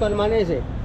permanece.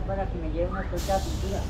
Para que me lleve una cocha de pintura.